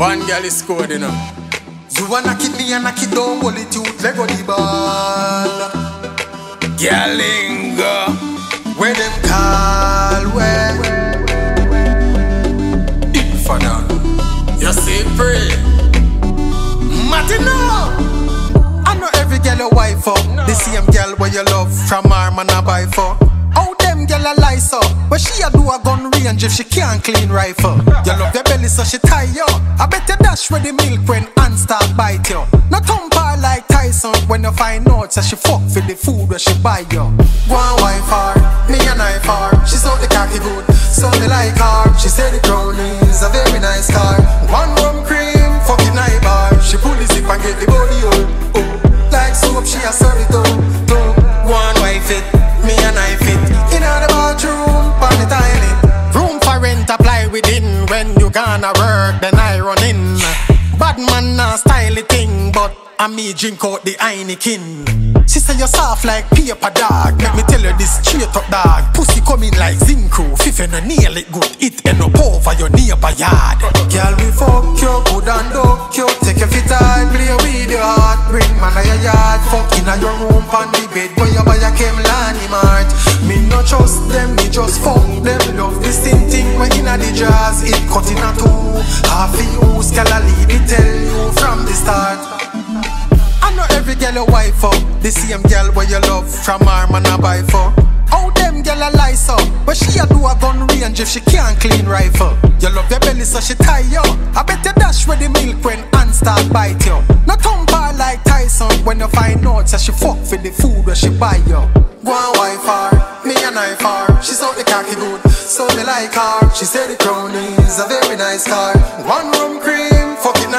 One girl is scored, you know. You wanna keep me and I keep down, hold it you, Lego the ball. Gyalingo. Where them call, where? Father. You see, pray. Martino! I know every girl a wife for. The same girl where you love from her man a buy for. How them girl a lie so? But she a do a gun range if she can't clean rifle. You love your belly so she tie you. Dash with the milk when ants start bite you. No thump her like Tyson when you find out that she fuck for the food where she buy you. Go and wife her, me and I for. She saw the cocky good, so me like her. She said the crown is a very nice car. One rum cream, fucking eye bar. She pull the zip and get the body oh, oh. Like soap, she a serve it oh, oh. One wife it, me and I fit. In the bathroom, pan the toilet. Room for rent apply within. When you gonna work, then thing, but I me drink out the Heineken. She say you soft like paper dog. Let me tell you this straight up dog. Pussy coming like Zinco. Fifth and a nail it good. It end up over your neighbor yard. Girl, we fuck you good and duck you. Take your feet high, play with your heart. Bring man to your yard. Fuck in your room, on the bed. Boy, you buy a Kemlani mart. Me no trust them, me just fuck them. Love this thing thing when in the jazz. It cut in a two. Half of you, scala leave it tell you from for. The same girl where you love from her man I buy for. All them girl a lie so, but she a do a gun range if she can't clean rifle. You love your belly so she tie you. I bet you dash with the milk when ants start bite you. No come bar like Tyson when you find out that so she fuck for the food where she buy you. Go and wife her, me and I far She so the cocky good, so me like her. She said the crown is a very nice car. One room cream, fucking